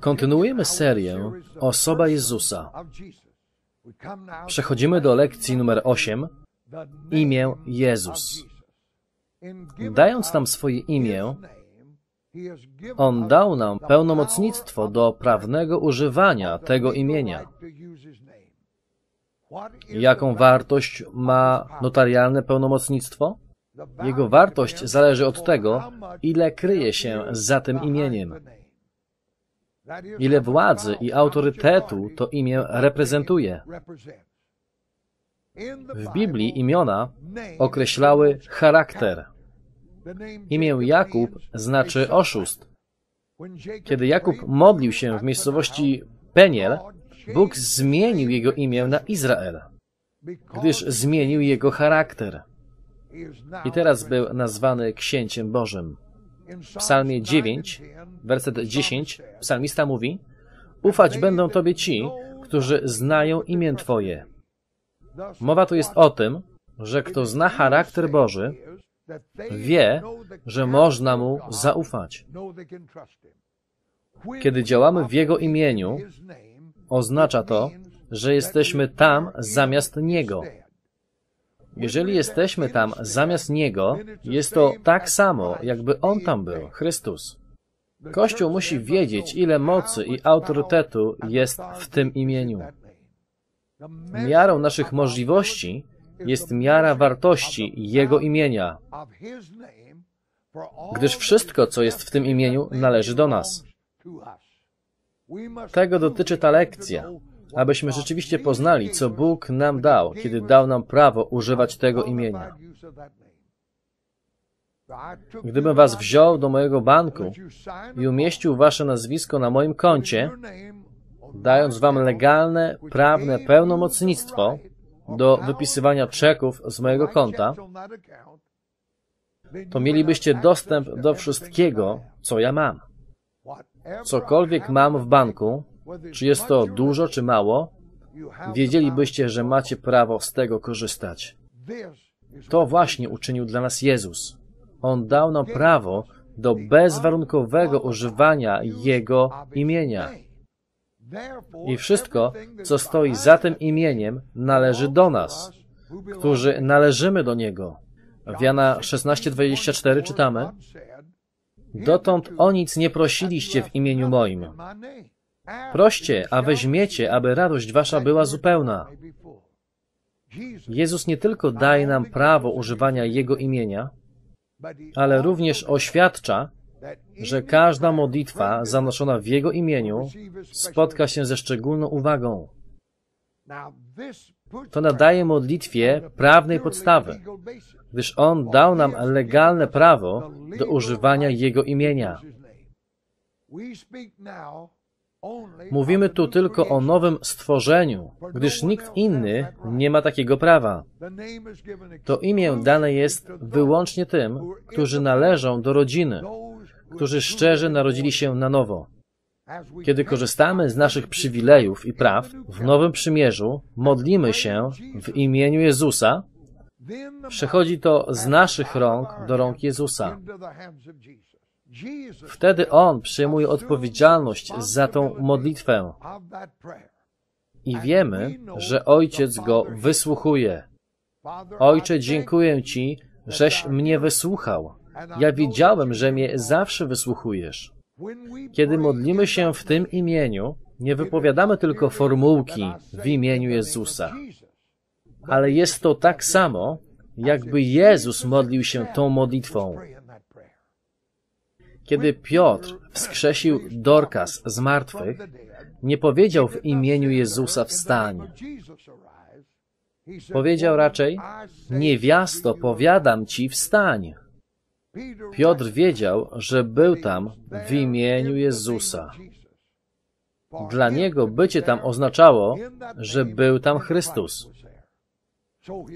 Kontynuujemy serię Osoba Jezusa. Przechodzimy do lekcji numer 8. Imię Jezus. Dając nam swoje imię, On dał nam pełnomocnictwo do prawnego używania tego imienia. Jaką wartość ma notarialne pełnomocnictwo? Jego wartość zależy od tego, ile kryje się za tym imieniem. Ile władzy i autorytetu to imię reprezentuje. W Biblii imiona określały charakter. Imię Jakub znaczy oszust. Kiedy Jakub modlił się w miejscowości Peniel, Bóg zmienił jego imię na Izrael, gdyż zmienił jego charakter. I teraz był nazwany księciem Bożym. W psalmie 9, werset 10, psalmista mówi Ufać będą Tobie ci, którzy znają imię Twoje. Mowa tu jest o tym, że kto zna charakter Boży, wie, że można Mu zaufać. Kiedy działamy w Jego imieniu, oznacza to, że jesteśmy tam zamiast Niego. Jeżeli jesteśmy tam zamiast Niego, jest to tak samo, jakby On tam był, Chrystus. Kościół musi wiedzieć, ile mocy i autorytetu jest w tym imieniu. Miarą naszych możliwości jest miara wartości Jego imienia, gdyż wszystko, co jest w tym imieniu, należy do nas. Tego dotyczy ta lekcja, abyśmy rzeczywiście poznali, co Bóg nam dał, kiedy dał nam prawo używać tego imienia. Gdybym was wziął do mojego banku i umieścił wasze nazwisko na moim koncie, dając wam legalne, prawne pełnomocnictwo do wypisywania czeków z mojego konta, to mielibyście dostęp do wszystkiego, co ja mam. Cokolwiek mam w banku, czy jest to dużo, czy mało, wiedzielibyście, że macie prawo z tego korzystać. To właśnie uczynił dla nas Jezus. On dał nam prawo do bezwarunkowego używania Jego imienia. I wszystko, co stoi za tym imieniem, należy do nas, którzy należymy do Niego. W Jana 16:24 czytamy: Dotąd o nic nie prosiliście w imieniu moim. Proście, a weźmiecie, aby radość wasza była zupełna. Jezus nie tylko daje nam prawo używania Jego imienia, ale również oświadcza, że każda modlitwa zanoszona w Jego imieniu spotka się ze szczególną uwagą. To nadaje modlitwie prawnej podstawy, gdyż On dał nam legalne prawo do używania Jego imienia. Mówimy tu tylko o nowym stworzeniu, gdyż nikt inny nie ma takiego prawa. To imię dane jest wyłącznie tym, którzy należą do rodziny, którzy szczerze narodzili się na nowo. Kiedy korzystamy z naszych przywilejów i praw w Nowym Przymierzu, modlimy się w imieniu Jezusa, przechodzi to z naszych rąk do rąk Jezusa. Wtedy On przyjmuje odpowiedzialność za tą modlitwę. I wiemy, że Ojciec go wysłuchuje. Ojcze, dziękuję Ci, żeś mnie wysłuchał. Ja wiedziałem, że mnie zawsze wysłuchujesz. Kiedy modlimy się w tym imieniu, nie wypowiadamy tylko formułki w imieniu Jezusa, ale jest to tak samo, jakby Jezus modlił się tą modlitwą. Kiedy Piotr wskrzesił Dorkas z martwych, nie powiedział w imieniu Jezusa wstań. Powiedział raczej, niewiasto, powiadam ci, wstań. Piotr wiedział, że był tam w imieniu Jezusa. Dla niego bycie tam oznaczało, że był tam Chrystus.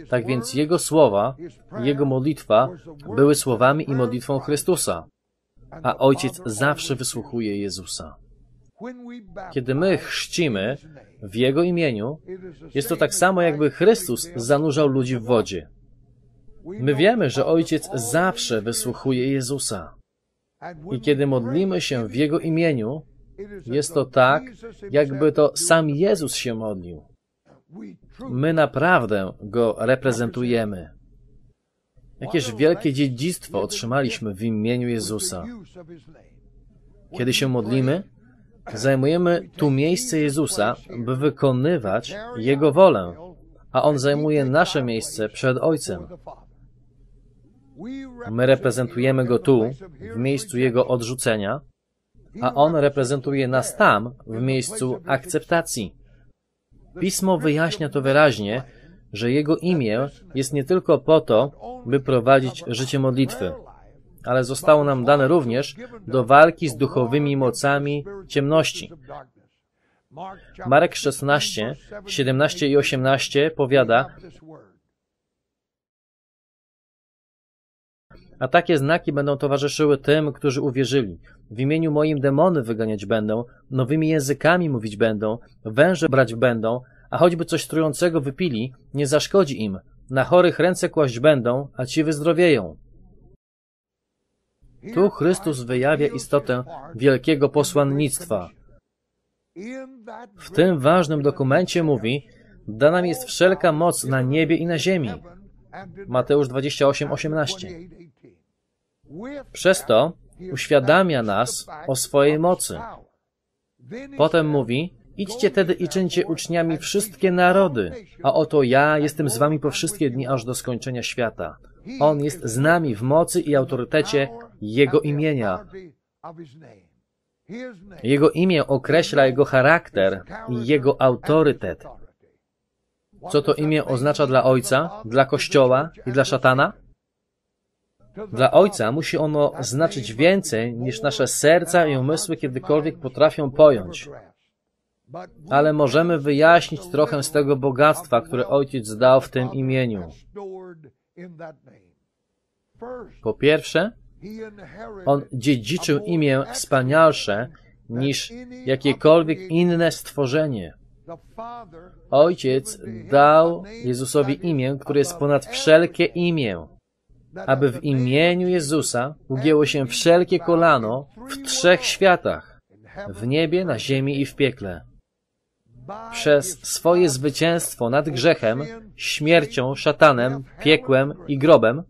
Tak więc jego słowa, jego modlitwa były słowami i modlitwą Chrystusa, a Ojciec zawsze wysłuchuje Jezusa. Kiedy my chrzcimy w Jego imieniu, jest to tak samo, jakby Chrystus zanurzał ludzi w wodzie. My wiemy, że Ojciec zawsze wysłuchuje Jezusa. I kiedy modlimy się w Jego imieniu, Jest to tak, jakby to sam Jezus się modlił. My naprawdę Go reprezentujemy. Jakież wielkie dziedzictwo otrzymaliśmy w imieniu Jezusa. Kiedy się modlimy, zajmujemy tu miejsce Jezusa, by wykonywać Jego wolę, a On zajmuje nasze miejsce przed Ojcem. My reprezentujemy Go tu, w miejscu Jego odrzucenia, a On reprezentuje nas tam, w miejscu akceptacji. Pismo wyjaśnia to wyraźnie, że Jego imię jest nie tylko po to, by prowadzić życie modlitwy, ale zostało nam dane również do walki z duchowymi mocami ciemności. Marek 16, 17 i 18 powiada, a takie znaki będą towarzyszyły tym, którzy uwierzyli. W imieniu moim demony wyganiać będą, nowymi językami mówić będą, węże brać będą, a choćby coś trującego wypili, nie zaszkodzi im. Na chorych ręce kłaść będą, a ci wyzdrowieją. Tu Chrystus wyjawia istotę wielkiego posłannictwa. W tym ważnym dokumencie mówi, dana mi jest wszelka moc na niebie i na ziemi. Mateusz 28:18. Przez to uświadamia nas o swojej mocy. Potem mówi, idźcie tedy i czyńcie uczniami wszystkie narody, a oto ja jestem z wami po wszystkie dni aż do skończenia świata. On jest z nami w mocy i autorytecie Jego imienia. Jego imię określa Jego charakter i Jego autorytet. Co to imię oznacza dla Ojca, dla Kościoła i dla szatana? Dla Ojca musi ono znaczyć więcej niż nasze serca i umysły kiedykolwiek potrafią pojąć. Ale możemy wyjaśnić trochę z tego bogactwa, które Ojciec dał w tym imieniu. Po pierwsze, On dziedziczył imię wspanialsze niż jakiekolwiek inne stworzenie. Ojciec dał Jezusowi imię, które jest ponad wszelkie imię, aby w imieniu Jezusa ugięło się wszelkie kolano w trzech światach, w niebie, na ziemi i w piekle. Przez swoje zwycięstwo nad grzechem, śmiercią, szatanem, piekłem i grobem,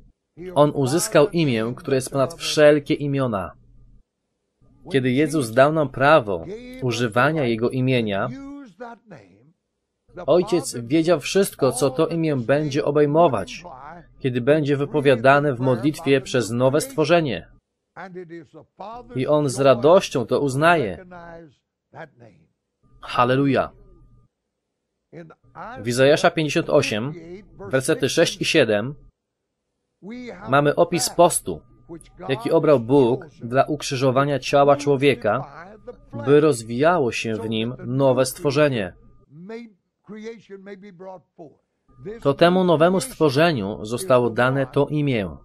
on uzyskał imię, które jest ponad wszelkie imiona. Kiedy Jezus dał nam prawo używania Jego imienia, Ojciec wiedział wszystko, co to imię będzie obejmować, kiedy będzie wypowiadane w modlitwie przez nowe stworzenie. I On z radością to uznaje. Halleluja. W Izajasza 58, wersety 6 i 7 mamy opis postu, jaki obrał Bóg dla ukrzyżowania ciała człowieka, by rozwijało się w nim nowe stworzenie. To temu nowemu stworzeniu zostało dane to imię.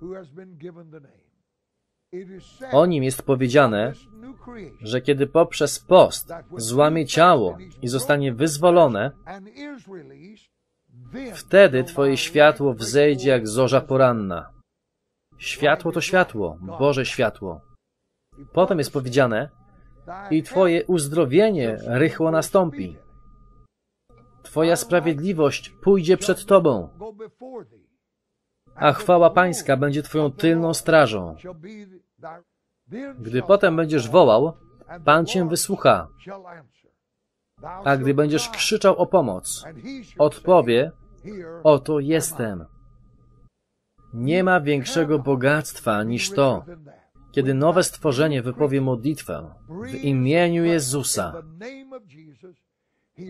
O nim jest powiedziane, że kiedy poprzez post złamie ciało i zostanie wyzwolone, wtedy Twoje światło wzejdzie jak zorza poranna. Światło to światło, Boże światło. Potem jest powiedziane, i Twoje uzdrowienie rychło nastąpi. Twoja sprawiedliwość pójdzie przed Tobą, a chwała Pańska będzie Twoją tylną strażą. Gdy potem będziesz wołał, Pan Cię wysłucha. A gdy będziesz krzyczał o pomoc, odpowie, oto jestem. Nie ma większego bogactwa niż to, kiedy nowe stworzenie wypowie modlitwę w imieniu Jezusa,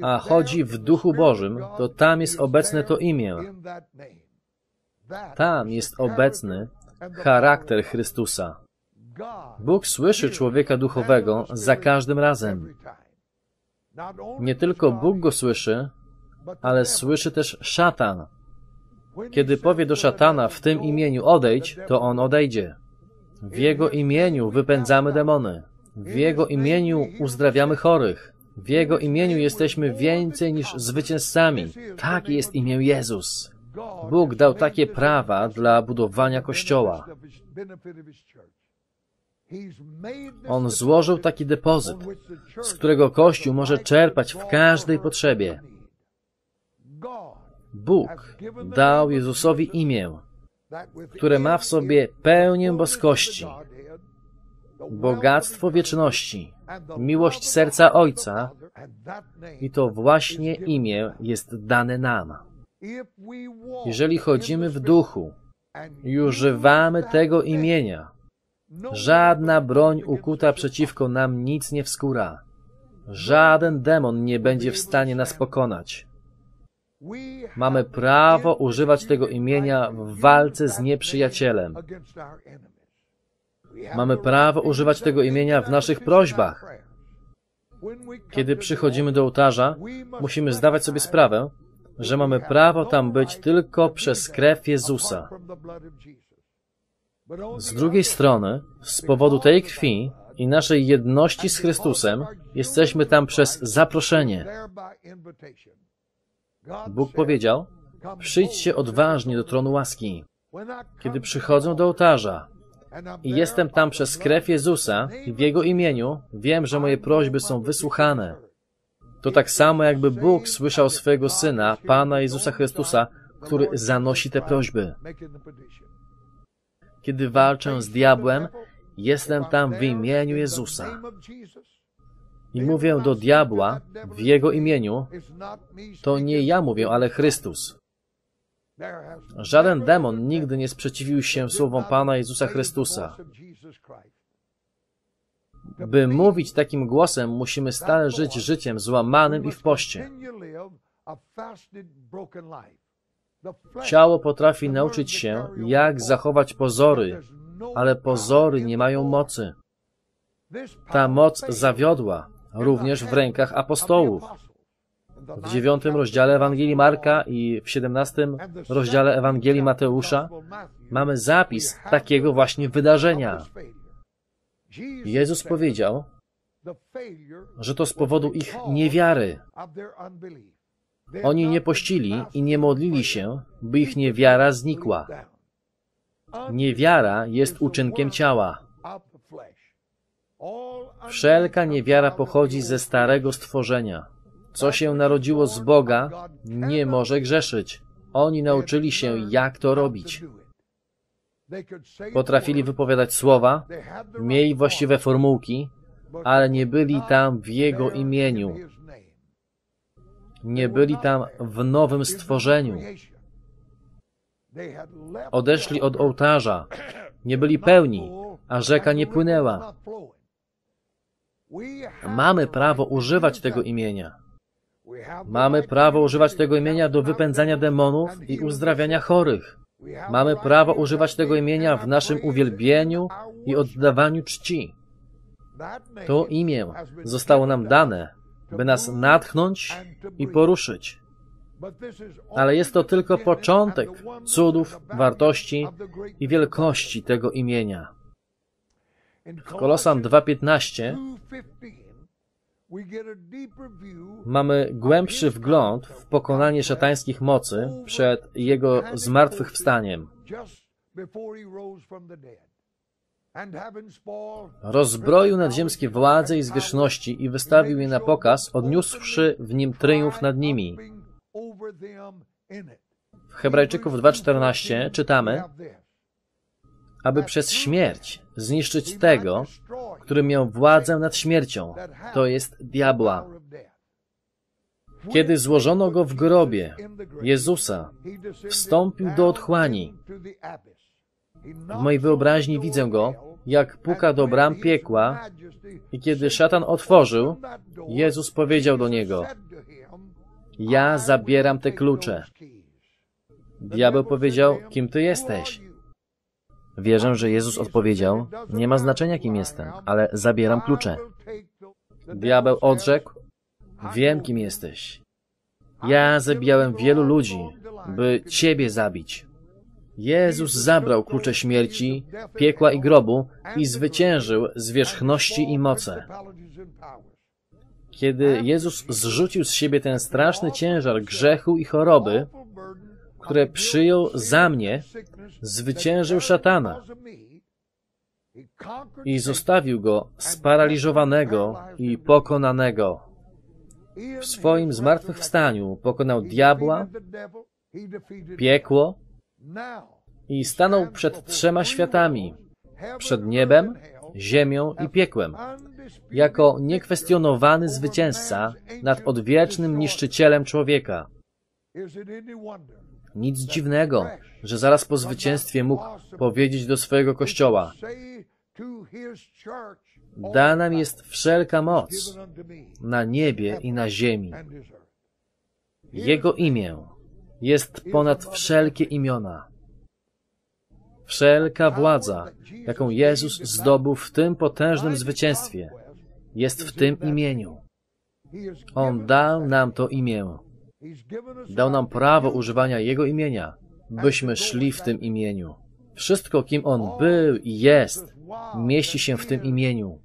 a chodzi w Duchu Bożym, to tam jest obecne to imię. Tam jest obecny charakter Chrystusa. Bóg słyszy człowieka duchowego za każdym razem. Nie tylko Bóg go słyszy, ale słyszy też szatan. Kiedy powie do szatana w tym imieniu odejdź, to on odejdzie. W jego imieniu wypędzamy demony. W jego imieniu uzdrawiamy chorych. W Jego imieniu jesteśmy więcej niż zwycięzcami. Takie jest imię Jezus. Bóg dał takie prawa dla budowania Kościoła. On złożył taki depozyt, z którego Kościół może czerpać w każdej potrzebie. Bóg dał Jezusowi imię, które ma w sobie pełnię boskości, bogactwo wieczności, miłość serca Ojca i to właśnie imię jest dane nam. Jeżeli chodzimy w duchu i używamy tego imienia, żadna broń ukuta przeciwko nam nic nie wskóra. Żaden demon nie będzie w stanie nas pokonać. Mamy prawo używać tego imienia w walce z nieprzyjacielem. Mamy prawo używać tego imienia w naszych prośbach. Kiedy przychodzimy do ołtarza, musimy zdawać sobie sprawę, że mamy prawo tam być tylko przez krew Jezusa. Z drugiej strony, z powodu tej krwi i naszej jedności z Chrystusem, jesteśmy tam przez zaproszenie. Bóg powiedział, przyjdźcie odważnie do tronu łaski. Kiedy przychodzę do ołtarza i jestem tam przez krew Jezusa i w Jego imieniu, wiem, że moje prośby są wysłuchane. To tak samo, jakby Bóg słyszał swojego Syna, Pana Jezusa Chrystusa, który zanosi te prośby. Kiedy walczę z diabłem, jestem tam w imieniu Jezusa. I mówię do diabła w Jego imieniu, to nie ja mówię, ale Chrystus. Żaden demon nigdy nie sprzeciwił się słowom Pana Jezusa Chrystusa. By mówić takim głosem, musimy stale żyć życiem złamanym i w poście. Ciało potrafi nauczyć się, jak zachować pozory, ale pozory nie mają mocy. Ta moc zawiodła również w rękach apostołów. W dziewiątym rozdziale Ewangelii Marka i w siedemnastym rozdziale Ewangelii Mateusza mamy zapis takiego właśnie wydarzenia. Jezus powiedział, że to z powodu ich niewiary. Oni nie pościli i nie modlili się, by ich niewiara znikła. Niewiara jest uczynkiem ciała. Wszelka niewiara pochodzi ze starego stworzenia. Co się narodziło z Boga, nie może grzeszyć. Oni nauczyli się, jak to robić. Potrafili wypowiadać słowa, mieli właściwe formułki, ale nie byli tam w Jego imieniu. Nie byli tam w nowym stworzeniu. Odeszli od ołtarza, nie byli pełni, a rzeka nie płynęła. Mamy prawo używać tego imienia. Mamy prawo używać tego imienia do wypędzania demonów i uzdrawiania chorych. Mamy prawo używać tego imienia w naszym uwielbieniu i oddawaniu czci. To imię zostało nam dane, by nas natchnąć i poruszyć. Ale jest to tylko początek cudów, wartości i wielkości tego imienia. W Kolosan 2.15 mamy głębszy wgląd w pokonanie szatańskich mocy przed jego zmartwychwstaniem. Rozbroił nadziemskie władze i zwierzchności i wystawił je na pokaz, odniósłszy w nim tryumf nad nimi. W Hebrajczyków 2.14 czytamy, aby przez śmierć zniszczyć tego, który miał władzę nad śmiercią, to jest diabła. Kiedy złożono go w grobie, Jezusa, wstąpił do otchłani. W mojej wyobraźni widzę go, jak puka do bram piekła i kiedy szatan otworzył, Jezus powiedział do niego, ja zabieram te klucze. Diabeł powiedział, kim ty jesteś? Wierzę, że Jezus odpowiedział, nie ma znaczenia kim jestem, ale zabieram klucze. Diabeł odrzekł, wiem kim jesteś. Ja zabijałem wielu ludzi, by Ciebie zabić. Jezus zabrał klucze śmierci, piekła i grobu i zwyciężył zwierzchności i moce. Kiedy Jezus zrzucił z siebie ten straszny ciężar grzechu i choroby, które przyjął za mnie, zwyciężył szatana. i zostawił go sparaliżowanego i pokonanego. W swoim zmartwychwstaniu pokonał diabła, piekło i stanął przed trzema światami, przed niebem, ziemią i piekłem, jako niekwestionowany zwycięzca nad odwiecznym niszczycielem człowieka. Nic dziwnego, że zaraz po zwycięstwie mógł powiedzieć do swojego kościoła: Dana mi jest wszelka moc na niebie i na ziemi. Jego imię jest ponad wszelkie imiona. Wszelka władza, jaką Jezus zdobył w tym potężnym zwycięstwie, jest w tym imieniu. On dał nam to imię. Dał nam prawo używania Jego imienia, byśmy szli w tym imieniu. Wszystko, kim On był i jest, mieści się w tym imieniu.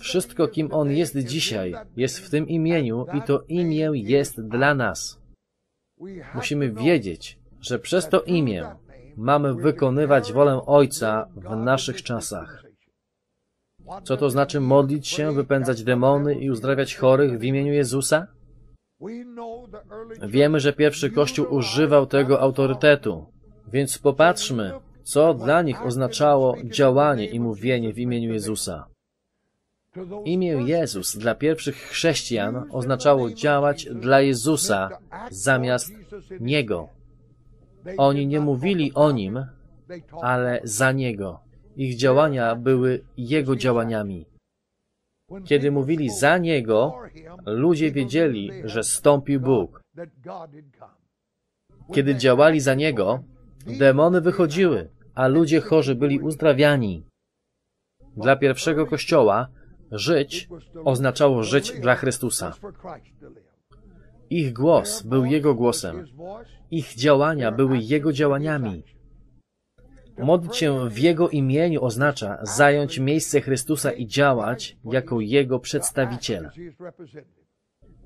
Wszystko, kim On jest dzisiaj, jest w tym imieniu i to imię jest dla nas. Musimy wiedzieć, że przez to imię mamy wykonywać wolę Ojca w naszych czasach. Co to znaczy modlić się, wypędzać demony i uzdrawiać chorych w imieniu Jezusa? Wiemy, że pierwszy Kościół używał tego autorytetu, więc popatrzmy, co dla nich oznaczało działanie i mówienie w imieniu Jezusa. Imię Jezus dla pierwszych chrześcijan oznaczało działać dla Jezusa zamiast Niego. Oni nie mówili o Nim, ale za Niego. Ich działania były Jego działaniami. Kiedy mówili za Niego, ludzie wiedzieli, że stąpił Bóg. Kiedy działali za Niego, demony wychodziły, a ludzie chorzy byli uzdrawiani. Dla pierwszego kościoła żyć oznaczało żyć dla Chrystusa. Ich głos był Jego głosem. Ich działania były Jego działaniami. Modlić się w Jego imieniu oznacza zająć miejsce Chrystusa i działać jako Jego przedstawiciel.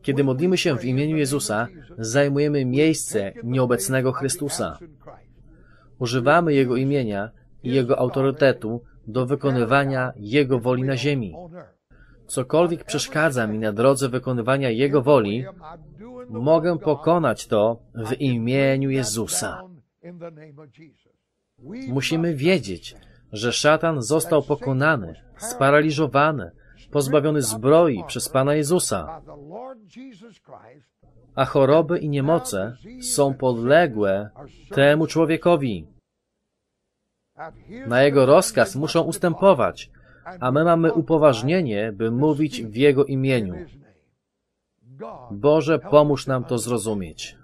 Kiedy modlimy się w imieniu Jezusa, zajmujemy miejsce nieobecnego Chrystusa. Używamy Jego imienia i Jego autorytetu do wykonywania Jego woli na ziemi. Cokolwiek przeszkadza mi na drodze wykonywania Jego woli, mogę pokonać to w imieniu Jezusa. Musimy wiedzieć, że szatan został pokonany, sparaliżowany, pozbawiony zbroi przez Pana Jezusa, a choroby i niemoce są podległe temu człowiekowi. Na jego rozkaz muszą ustępować, a my mamy upoważnienie, by mówić w Jego imieniu. Boże, pomóż nam to zrozumieć.